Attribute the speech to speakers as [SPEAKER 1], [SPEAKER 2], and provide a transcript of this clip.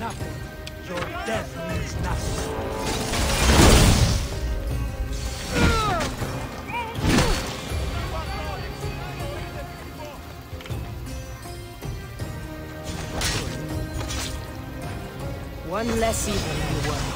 [SPEAKER 1] nothing. Your death means nothing.
[SPEAKER 2] One less evil in the world.